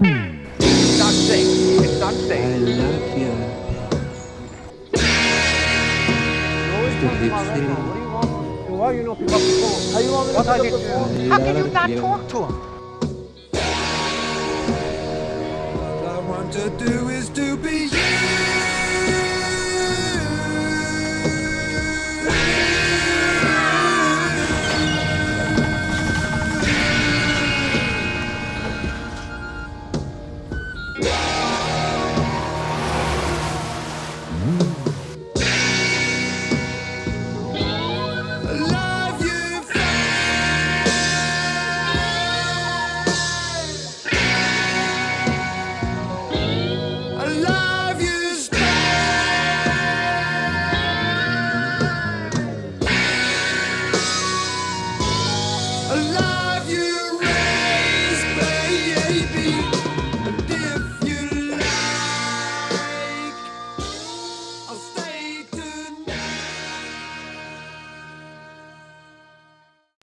It's not safe. It's not safe. I love you. Why you not pick up the phone? How you want? How can you not talk to him? I want to do alive.